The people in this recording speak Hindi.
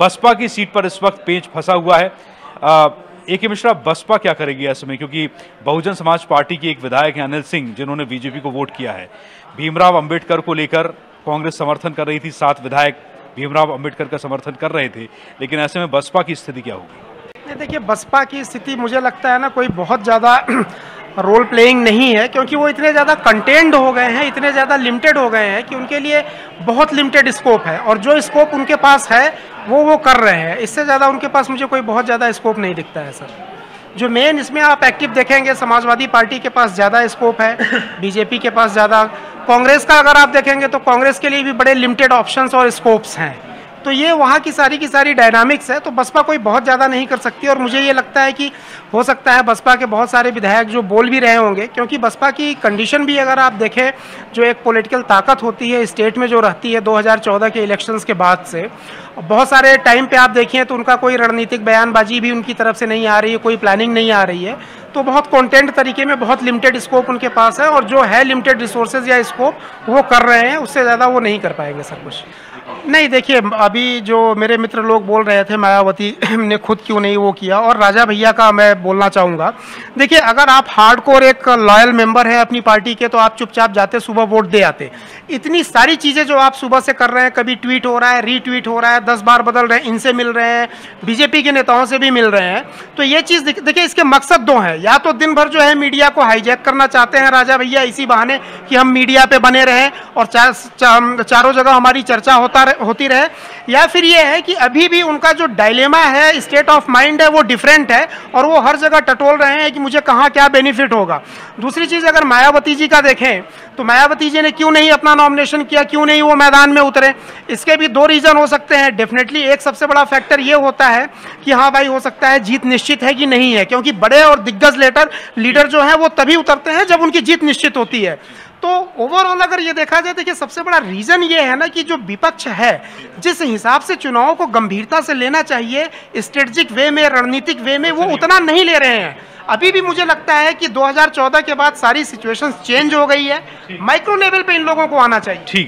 बसपा की सीट पर इस वक्त पेच फंसा हुआ है। ए के मिश्रा, बसपा क्या करेगी ऐसे में? क्योंकि बहुजन समाज पार्टी के एक विधायक हैं अनिल सिंह, जिन्होंने बीजेपी को वोट किया है। भीमराव अंबेडकर को लेकर कांग्रेस समर्थन कर रही थी, सात विधायक भीमराव अंबेडकर का समर्थन कर रहे थे। लेकिन ऐसे में बसपा की स्थिति क्या होगी? देखिए, बसपा की स्थिति मुझे लगता है ना, कोई बहुत ज़्यादा रोल प्लेइंग नहीं है, क्योंकि वो इतने ज़्यादा कंटेंड हो गए हैं, इतने ज़्यादा लिमिटेड हो गए हैं कि उनके लिए बहुत लिमिटेड स्कोप है। और जो स्कोप उनके पास है वो वो कर रहे हैं। इससे ज़्यादा उनके पास मुझे कोई बहुत ज़्यादा स्कोप नहीं दिखता है सर जो मेन इसमें आप एक्टिव देखेंगे समाजवादी पार्टी के पास ज़्यादा स्कोप है बीजेपी के पास ज़्यादा। कांग्रेस का अगर आप देखेंगे तो कांग्रेस के लिए भी बड़े लिमिटेड ऑप्शंस और स्कोप्स हैं। तो ये वहाँ की सारी की सारी डायनामिक्स है तो बसपा कोई बहुत ज़्यादा नहीं कर सकती और मुझे ये लगता है कि हो सकता है बसपा के बहुत सारे विधायक जो बोल भी रहे होंगे, क्योंकि बसपा की कंडीशन भी अगर आप देखें, जो एक पॉलिटिकल ताकत होती है स्टेट में जो रहती है 2014 के इलेक्शंस के बाद से, बहुत सारे टाइम पे आप देखिए तो उनका कोई रणनीतिक बयानबाजी भी उनकी तरफ़ से नहीं आ रही है, कोई प्लानिंग नहीं आ रही है। तो बहुत कंटेंट तरीके में बहुत लिमिटेड स्कोप उनके पास है और जो है लिमिटेड रिसोर्सेज या स्कोप वो कर रहे हैं, उससे ज़्यादा वो नहीं कर पाएँगे सर कुछ। नहीं, देखिए, अभी जो मेरे मित्र लोग बोल रहे थे, मायावती ने खुद क्यों नहीं वो किया? और राजा भैया का मैं बोलना चाहूँगा। देखिए, अगर आप हार्डकोर एक लॉयल मेंबर हैं अपनी पार्टी के तो आप चुपचाप जाते, सुबह वोट दे आते। इतनी सारी चीज़ें जो आप सुबह से कर रहे हैं, कभी ट्वीट हो रहा है रीट्वीट हो रहा है, दस बार बदल रहे हैं, इनसे मिल रहे हैं बीजेपी के नेताओं से भी मिल रहे हैं तो ये चीज़ देखिए, इसके मकसद दो हैं। या तो दिन भर जो है मीडिया को हाईजैक करना चाहते हैं राजा भैया इसी बहाने कि हम मीडिया पे बने रहें और चार, चारों जगह हमारी चर्चा होता रहे, होती रहे। या फिर ये है कि अभी भी उनका जो डायलेमा है स्टेट ऑफ़ माइंड है वो डिफरेंट है और वो हर जगह टटोल रहे हैं कि मुझे कहाँ क्या बेनिफिट होगा। दूसरी चीज़ अगर मायावती जी का देखें तो मायावती जी ने क्यों नहीं अपना नॉमिनेशन किया क्यों नहीं वो मैदान में उतरे? इसके भी दो रीज़न हो सकते हैं। डेफिनेटली एक सबसे बड़ा फैक्टर ये होता है कि हाँ भाई हो सकता है जीत निश्चित है कि नहीं है क्योंकि बड़े और दिग्गज लेटर लीडर जो है वो तभी उतरते हैं जब उनकी जीत निश्चित होती है। तो ओवरऑल अगर ये देखा जाए, देखिए, सबसे बड़ा रीजन ये है ना कि जो विपक्ष है, जिस हिसाब से चुनाव को गंभीरता से लेना चाहिए स्ट्रेटजिक वे में, रणनीतिक वे में, वो उतना नहीं ले रहे हैं। अभी भी मुझे लगता है कि 2014 के बाद सारी सिचुएशंस चेंज हो गई है। माइक्रो लेवल पे इन लोगों को आना चाहिए। ठीक।